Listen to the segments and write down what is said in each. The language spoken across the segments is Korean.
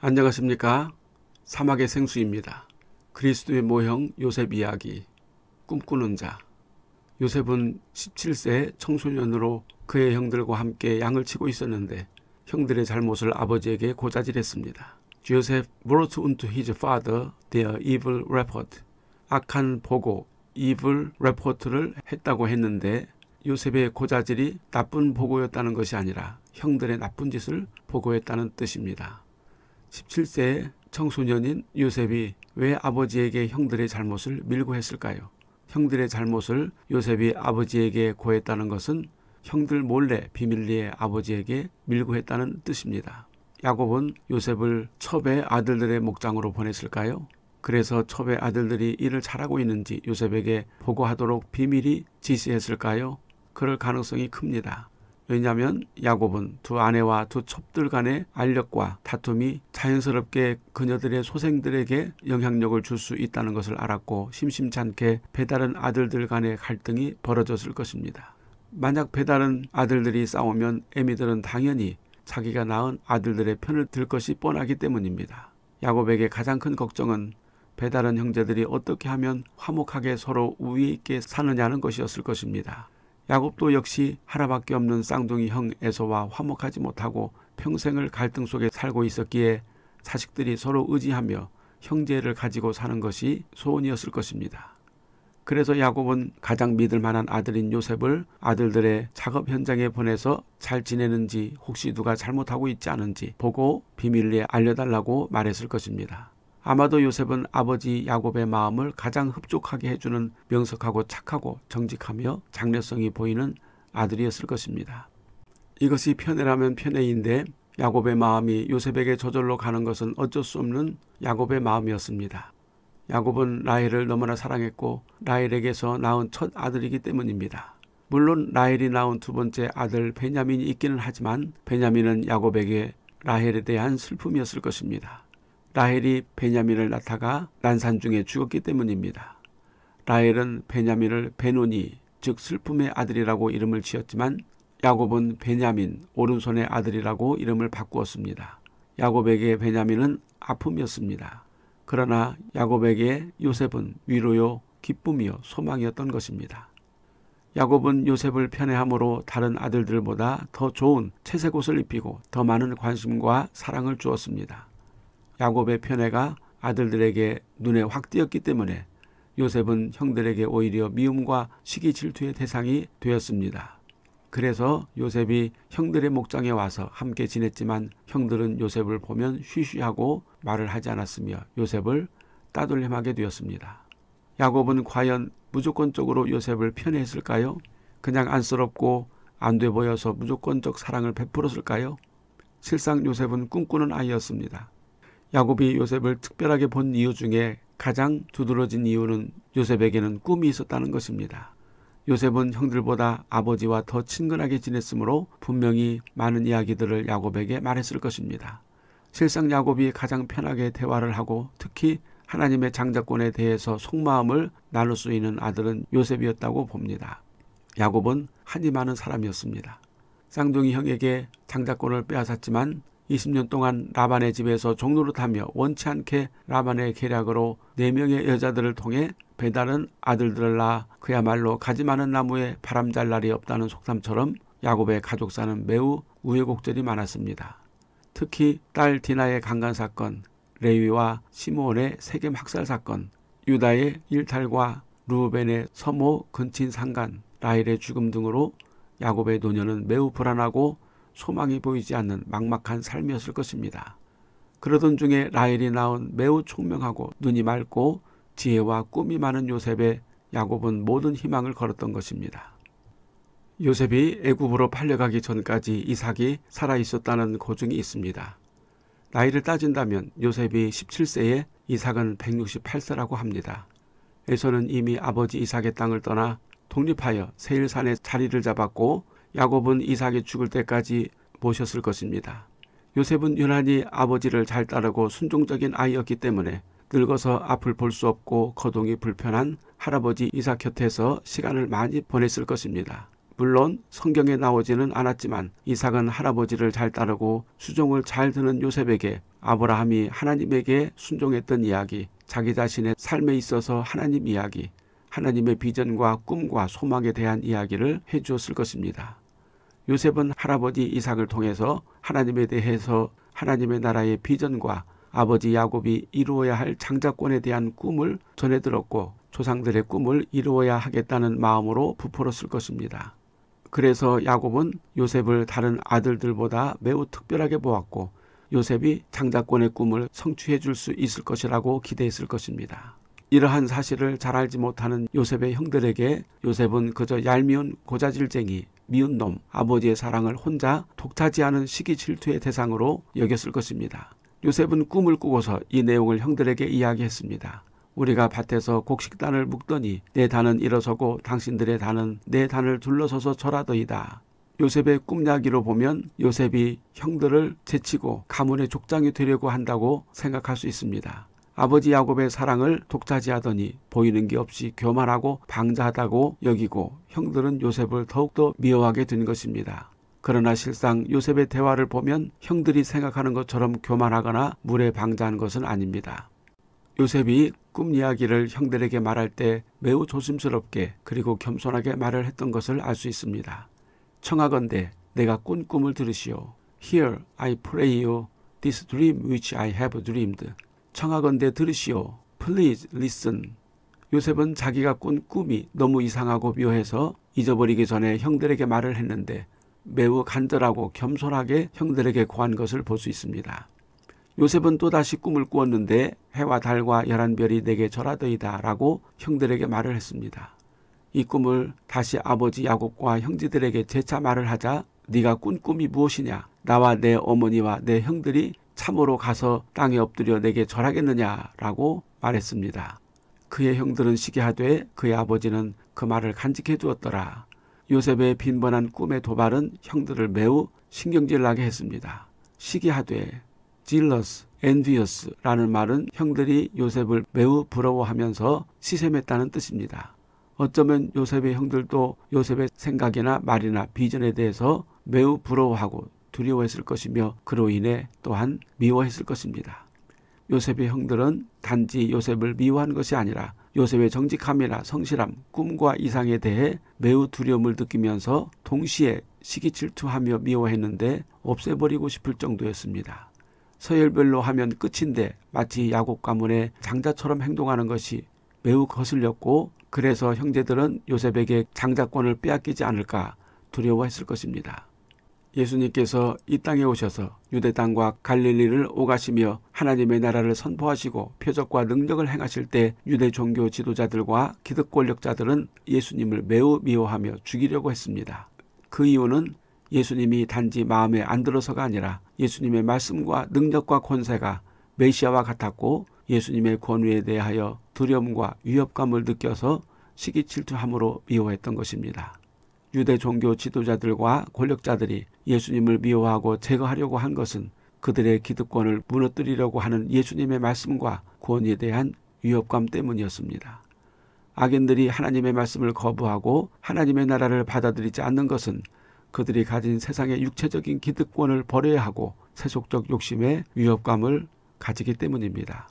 안녕하십니까 사막의 생수입니다. 그리스도의 모형 요셉 이야기 꿈꾸는 자 요셉은 17세 청소년으로 그의 형들과 함께 양을 치고 있었는데 형들의 잘못을 아버지에게 고자질했습니다. Joseph brought unto his father their evil report. 악한 보고, evil report를 했다고 했는데 요셉의 고자질이 나쁜 보고였다는 것이 아니라 형들의 나쁜 짓을 보고했다는 뜻입니다. 17세의 청소년인 요셉이 왜 아버지에게 형들의 잘못을 밀고 했을까요? 형들의 잘못을 요셉이 아버지에게 고했다는 것은 형들 몰래 비밀리에 아버지에게 밀고 했다는 뜻입니다. 야곱은 요셉을 첩의 아들들의 목장으로 보냈을까요? 그래서 첩의 아들들이 일을 잘하고 있는지 요셉에게 보고하도록 비밀이 지시했을까요? 그럴 가능성이 큽니다. 왜냐하면 야곱은 두 아내와 두 첩들 간의 알력과 다툼이 자연스럽게 그녀들의 소생들에게 영향력을 줄 수 있다는 것을 알았고 심심찮게 배다른 아들들 간의 갈등이 벌어졌을 것입니다. 만약 배다른 아들들이 싸우면 에미들은 당연히 자기가 낳은 아들들의 편을 들 것이 뻔하기 때문입니다. 야곱에게 가장 큰 걱정은 배다른 형제들이 어떻게 하면 화목하게 서로 우위 있게 사느냐는 것이었을 것입니다. 야곱도 역시 하나밖에 없는 쌍둥이 형 에서와 화목하지 못하고 평생을 갈등 속에 살고 있었기에 자식들이 서로 의지하며 형제를 가지고 사는 것이 소원이었을 것입니다. 그래서 야곱은 가장 믿을 만한 아들인 요셉을 아들들의 작업 현장에 보내서 잘 지내는지 혹시 누가 잘못하고 있지 않은지 보고 비밀리에 알려달라고 말했을 것입니다. 아마도 요셉은 아버지 야곱의 마음을 가장 흡족하게 해주는 명석하고 착하고 정직하며 장래성이 보이는 아들이었을 것입니다. 이것이 편애라면 편애인데 야곱의 마음이 요셉에게 저절로 가는 것은 어쩔 수 없는 야곱의 마음이었습니다. 야곱은 라헬을 너무나 사랑했고 라헬에게서 낳은 첫 아들이기 때문입니다. 물론 라헬이 낳은 두 번째 아들 베냐민이 있기는 하지만 베냐민은 야곱에게 라헬에 대한 슬픔이었을 것입니다. 라헬이 베냐민을 낳다가 난산 중에 죽었기 때문입니다. 라헬은 베냐민을 베노니 즉 슬픔의 아들이라고 이름을 지었지만 야곱은 베냐민 오른손의 아들이라고 이름을 바꾸었습니다. 야곱에게 베냐민은 아픔이었습니다. 그러나 야곱에게 요셉은 위로요 기쁨이요 소망이었던 것입니다. 야곱은 요셉을 편애함으로 다른 아들들보다 더 좋은 채색 옷을 입히고 더 많은 관심과 사랑을 주었습니다. 야곱의 편애가 아들들에게 눈에 확 띄었기 때문에 요셉은 형들에게 오히려 미움과 시기 질투의 대상이 되었습니다. 그래서 요셉이 형들의 목장에 와서 함께 지냈지만 형들은 요셉을 보면 쉬쉬하고 말을 하지 않았으며 요셉을 따돌림하게 되었습니다. 야곱은 과연 무조건적으로 요셉을 편애했을까요? 그냥 안쓰럽고 안 돼 보여서 무조건적 사랑을 베풀었을까요? 실상 요셉은 꿈꾸는 아이였습니다. 야곱이 요셉을 특별하게 본 이유 중에 가장 두드러진 이유는 요셉에게는 꿈이 있었다는 것입니다. 요셉은 형들보다 아버지와 더 친근하게 지냈으므로 분명히 많은 이야기들을 야곱에게 말했을 것입니다. 실상 야곱이 가장 편하게 대화를 하고 특히 하나님의 장자권에 대해서 속마음을 나눌 수 있는 아들은 요셉이었다고 봅니다. 야곱은 한이 많은 사람이었습니다. 쌍둥이 형에게 장자권을 빼앗았지만 20년 동안 라반의 집에서 종노릇하며 원치 않게 라반의 계략으로 4명의 여자들을 통해 배다른 아들들을 낳아 그야말로 가지 많은 나무에 바람 잘 날이 없다는 속담처럼 야곱의 가족사는 매우 우여곡절이 많았습니다. 특히 딸 디나의 강간 사건, 레위와 시몬의 세겜 학살 사건, 유다의 일탈과 루벤의 서모 근친 상간, 라헬의 죽음 등으로 야곱의 노년은 매우 불안하고 소망이 보이지 않는 막막한 삶이었을 것입니다. 그러던 중에 라헬이 낳은 매우 총명하고 눈이 맑고 지혜와 꿈이 많은 요셉에 야곱은 모든 희망을 걸었던 것입니다. 요셉이 애굽으로 팔려가기 전까지 이삭이 살아 있었다는 고증이 있습니다. 나이를 따진다면 요셉이 17세에 이삭은 168세라고 합니다. 에서는 이미 아버지 이삭의 땅을 떠나 독립하여 세일산에 자리를 잡았고 야곱은 이삭이 죽을 때까지 모셨을 것입니다. 요셉은 유난히 아버지를 잘 따르고 순종적인 아이였기 때문에 늙어서 앞을 볼 수 없고 거동이 불편한 할아버지 이삭 곁에서 시간을 많이 보냈을 것입니다. 물론 성경에 나오지는 않았지만 이삭은 할아버지를 잘 따르고 수종을 잘 드는 요셉에게 아브라함이 하나님에게 순종했던 이야기, 자기 자신의 삶에 있어서 하나님 이야기, 하나님의 비전과 꿈과 소망에 대한 이야기를 해주었을 것입니다. 요셉은 할아버지 이삭을 통해서 하나님에 대해서 하나님의 나라의 비전과 아버지 야곱이 이루어야 할 장자권에 대한 꿈을 전해 들었고 조상들의 꿈을 이루어야 하겠다는 마음으로 부풀었을 것입니다. 그래서 야곱은 요셉을 다른 아들들보다 매우 특별하게 보았고 요셉이 장자권의 꿈을 성취해 줄 수 있을 것이라고 기대했을 것입니다. 이러한 사실을 잘 알지 못하는 요셉의 형들에게 요셉은 그저 얄미운 고자질쟁이, 미운 놈, 아버지의 사랑을 혼자 독차지하는 시기 질투의 대상으로 여겼을 것입니다. 요셉은 꿈을 꾸고서 이 내용을 형들에게 이야기했습니다. 우리가 밭에서 곡식단을 묶더니 내 단은 일어서고 당신들의 단은 내 단을 둘러서서 절하더이다. 요셉의 꿈야기로 보면 요셉이 형들을 제치고 가문의 족장이 되려고 한다고 생각할 수 있습니다. 아버지 야곱의 사랑을 독차지하더니 보이는 게 없이 교만하고 방자하다고 여기고 형들은 요셉을 더욱더 미워하게 된 것입니다. 그러나 실상 요셉의 대화를 보면 형들이 생각하는 것처럼 교만하거나 물에 방자한 것은 아닙니다. 요셉이 꿈 이야기를 형들에게 말할 때 매우 조심스럽게 그리고 겸손하게 말을 했던 것을 알 수 있습니다. 청하건대 내가 꾼 꿈을 들으시오. Here I pray you this dream which I have dreamed. 청하건대 들으시오. Please listen. 요셉은 자기가 꾼 꿈이 너무 이상하고 묘해서 잊어버리기 전에 형들에게 말을 했는데 매우 간절하고 겸손하게 형들에게 고한 것을 볼 수 있습니다. 요셉은 또다시 꿈을 꾸었는데 해와 달과 열한 별이 내게 절하더이다 라고 형들에게 말을 했습니다. 이 꿈을 다시 아버지 야곱과 형제들에게 재차 말을 하자 네가 꾼 꿈이 무엇이냐 나와 내 어머니와 내 형들이 참으로 가서 땅에 엎드려 내게 절하겠느냐라고 말했습니다. 그의 형들은 시기하되 그의 아버지는 그 말을 간직해 두었더라. 요셉의 빈번한 꿈의 도발은 형들을 매우 신경질 나게 했습니다. 시기하되 jealous, envious라는 말은 형들이 요셉을 매우 부러워하면서 시샘했다는 뜻입니다. 어쩌면 요셉의 형들도 요셉의 생각이나 말이나 비전에 대해서 매우 부러워하고 두려워했을 것이며 그로 인해 또한 미워했을 것입니다. 요셉의 형들은 단지 요셉을 미워한 것이 아니라 요셉의 정직함이나 성실함, 꿈과 이상에 대해 매우 두려움을 느끼면서 동시에 시기 질투하며 미워했는데 없애버리고 싶을 정도였습니다. 서열별로 하면 끝인데 마치 야곱 가문의 장자처럼 행동하는 것이 매우 거슬렸고 그래서 형제들은 요셉에게 장자권을 빼앗기지 않을까 두려워했을 것입니다. 예수님께서 이 땅에 오셔서 유대 땅과 갈릴리를 오가시며 하나님의 나라를 선포하시고 표적과 능력을 행하실 때 유대 종교 지도자들과 기득 권력자들은 예수님을 매우 미워하며 죽이려고 했습니다. 그 이유는 예수님이 단지 마음에 안 들어서가 아니라 예수님의 말씀과 능력과 권세가 메시아와 같았고 예수님의 권위에 대하여 두려움과 위협감을 느껴서 시기 질투함으로 미워했던 것입니다. 유대 종교 지도자들과 권력자들이 예수님을 미워하고 제거하려고 한 것은 그들의 기득권을 무너뜨리려고 하는 예수님의 말씀과 권위에 대한 위협감 때문이었습니다. 악인들이 하나님의 말씀을 거부하고 하나님의 나라를 받아들이지 않는 것은 그들이 가진 세상의 육체적인 기득권을 버려야 하고 세속적 욕심의 위협감을 가지기 때문입니다.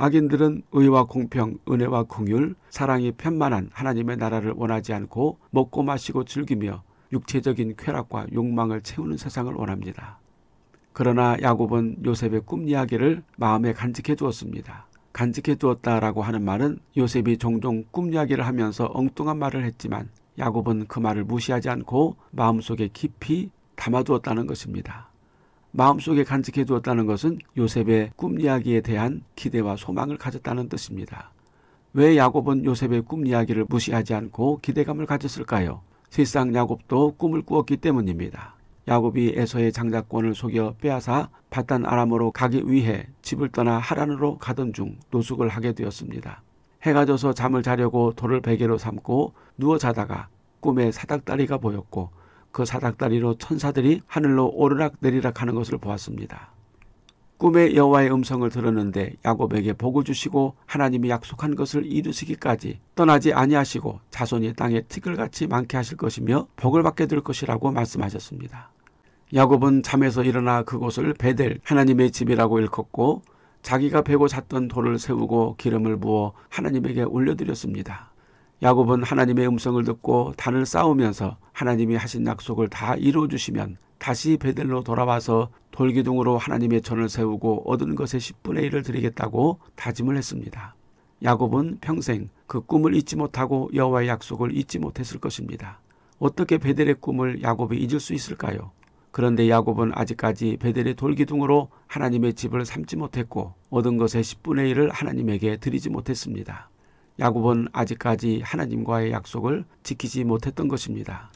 악인들은 의와 공평, 은혜와 공율, 사랑이 편만한 하나님의 나라를 원하지 않고 먹고 마시고 즐기며 육체적인 쾌락과 욕망을 채우는 세상을 원합니다. 그러나 야곱은 요셉의 꿈 이야기를 마음에 간직해 두었습니다. 간직해 두었다라고 하는 말은 요셉이 종종 꿈 이야기를 하면서 엉뚱한 말을 했지만 야곱은 그 말을 무시하지 않고 마음속에 깊이 담아두었다는 것입니다. 마음속에 간직해 두었다는 것은 요셉의 꿈 이야기에 대한 기대와 소망을 가졌다는 뜻입니다. 왜 야곱은 요셉의 꿈 이야기를 무시하지 않고 기대감을 가졌을까요? 실상 야곱도 꿈을 꾸었기 때문입니다. 야곱이 에서의 장자권을 속여 빼앗아 바단 아람으로 가기 위해 집을 떠나 하란으로 가던 중 노숙을 하게 되었습니다. 해가 져서 잠을 자려고 돌을 베개로 삼고 누워 자다가 꿈에 사닥다리가 보였고 그 사닥다리로 천사들이 하늘로 오르락 내리락 하는 것을 보았습니다. 꿈에 여호와의 음성을 들었는데 야곱에게 복을 주시고 하나님이 약속한 것을 이루시기까지 떠나지 아니하시고 자손이 땅에 티끌같이 많게 하실 것이며 복을 받게 될 것이라고 말씀하셨습니다. 야곱은 잠에서 일어나 그곳을 베델 하나님의 집이라고 일컫고 자기가 베고 잤던 돌을 세우고 기름을 부어 하나님에게 올려드렸습니다. 야곱은 하나님의 음성을 듣고 단을 쌓으면서 하나님이 하신 약속을 다 이루어 주시면 다시 베델로 돌아와서 돌기둥으로 하나님의 전을 세우고 얻은 것의 10분의 1을 드리겠다고 다짐을 했습니다. 야곱은 평생 그 꿈을 잊지 못하고 여호와의 약속을 잊지 못했을 것입니다. 어떻게 베델의 꿈을 야곱이 잊을 수 있을까요? 그런데 야곱은 아직까지 베델의 돌기둥으로 하나님의 집을 삼지 못했고 얻은 것의 10분의 1을 하나님에게 드리지 못했습니다. 야곱은 아직까지 하나님과의 약속을 지키지 못했던 것입니다.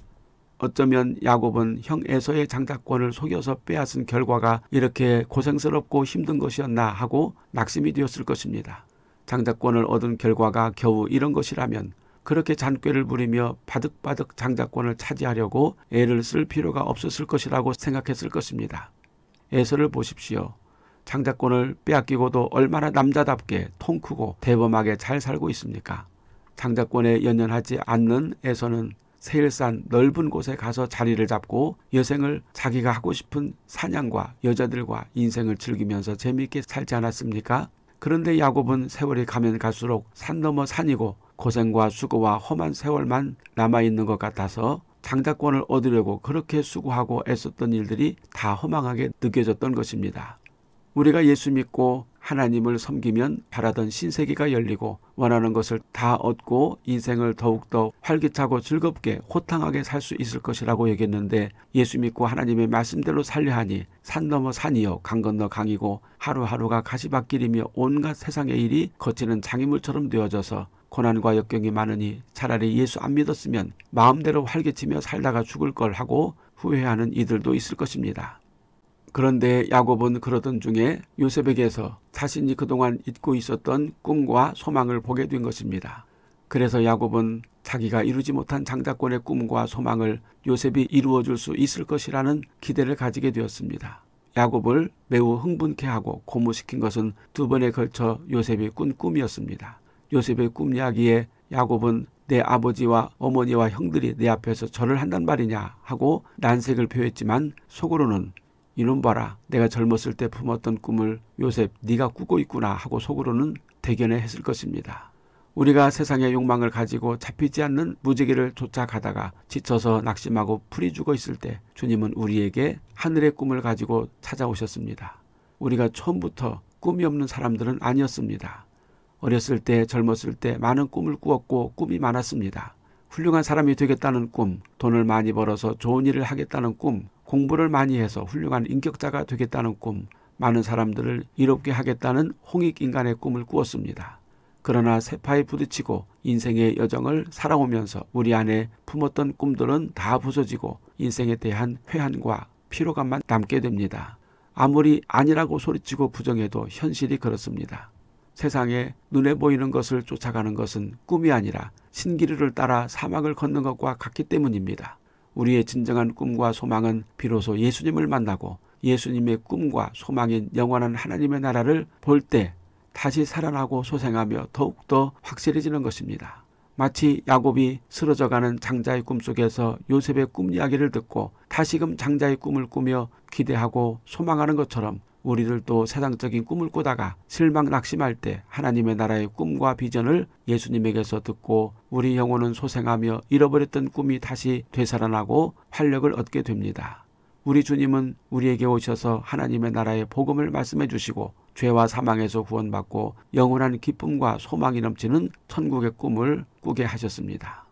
어쩌면 야곱은 형 에서의 장자권을 속여서 빼앗은 결과가 이렇게 고생스럽고 힘든 것이었나 하고 낙심이 되었을 것입니다. 장자권을 얻은 결과가 겨우 이런 것이라면 그렇게 잔꾀를 부리며 바득바득 장자권을 차지하려고 애를 쓸 필요가 없었을 것이라고 생각했을 것입니다. 에서를 보십시오. 장자권을 빼앗기고도 얼마나 남자답게 통 크고 대범하게 잘 살고 있습니까? 장자권에 연연하지 않는 에서는 세일산 넓은 곳에 가서 자리를 잡고 여생을 자기가 하고 싶은 사냥과 여자들과 인생을 즐기면서 재미있게 살지 않았습니까? 그런데 야곱은 세월이 가면 갈수록 산 넘어 산이고 고생과 수고와 험한 세월만 남아있는 것 같아서 장자권을 얻으려고 그렇게 수고하고 애썼던 일들이 다 허망하게 느껴졌던 것입니다. 우리가 예수 믿고 하나님을 섬기면 바라던 신세계가 열리고 원하는 것을 다 얻고 인생을 더욱더 활기차고 즐겁게 호탕하게 살 수 있을 것이라고 얘기했는데 예수 믿고 하나님의 말씀대로 살려 하니 산 넘어 산이요 강 건너 강이고 하루하루가 가시밭길이며 온갖 세상의 일이 거치는 장애물처럼 되어져서 고난과 역경이 많으니 차라리 예수 안 믿었으면 마음대로 활개치며 살다가 죽을 걸 하고 후회하는 이들도 있을 것입니다. 그런데 야곱은 그러던 중에 요셉에게서 자신이 그동안 잊고 있었던 꿈과 소망을 보게 된 것입니다. 그래서 야곱은 자기가 이루지 못한 장자권의 꿈과 소망을 요셉이 이루어 줄 수 있을 것이라는 기대를 가지게 되었습니다. 야곱을 매우 흥분케 하고 고무시킨 것은 두 번에 걸쳐 요셉이 꾼 꿈이었습니다. 요셉의 꿈 이야기에 야곱은 내 아버지와 어머니와 형들이 내 앞에서 절을 한단 말이냐 하고 난색을 표했지만 속으로는 이놈 봐라 내가 젊었을 때 품었던 꿈을 요셉 네가 꾸고 있구나 하고 속으로는 대견해 했을 것입니다. 우리가 세상의 욕망을 가지고 잡히지 않는 무지개를 쫓아가다가 지쳐서 낙심하고 풀이 죽어 있을 때 주님은 우리에게 하늘의 꿈을 가지고 찾아오셨습니다. 우리가 처음부터 꿈이 없는 사람들은 아니었습니다. 어렸을 때 젊었을 때 많은 꿈을 꾸었고 꿈이 많았습니다. 훌륭한 사람이 되겠다는 꿈, 돈을 많이 벌어서 좋은 일을 하겠다는 꿈, 공부를 많이 해서 훌륭한 인격자가 되겠다는 꿈, 많은 사람들을 이롭게 하겠다는 홍익인간의 꿈을 꾸었습니다. 그러나 세파에 부딪히고 인생의 여정을 살아오면서 우리 안에 품었던 꿈들은 다 부서지고 인생에 대한 회한과 피로감만 남게 됩니다. 아무리 아니라고 소리치고 부정해도 현실이 그렇습니다. 세상에 눈에 보이는 것을 쫓아가는 것은 꿈이 아니라 신기루를 따라 사막을 걷는 것과 같기 때문입니다. 우리의 진정한 꿈과 소망은 비로소 예수님을 만나고 예수님의 꿈과 소망인 영원한 하나님의 나라를 볼 때 다시 살아나고 소생하며 더욱더 확실해지는 것입니다. 마치 야곱이 쓰러져가는 장자의 꿈속에서 요셉의 꿈 이야기를 듣고 다시금 장자의 꿈을 꾸며 기대하고 소망하는 것처럼 우리들도 세상적인 꿈을 꾸다가 실망 낙심할 때 하나님의 나라의 꿈과 비전을 예수님에게서 듣고 우리 영혼은 소생하며 잃어버렸던 꿈이 다시 되살아나고 활력을 얻게 됩니다. 우리 주님은 우리에게 오셔서 하나님의 나라의 복음을 말씀해 주시고 죄와 사망에서 구원받고 영원한 기쁨과 소망이 넘치는 천국의 꿈을 꾸게 하셨습니다.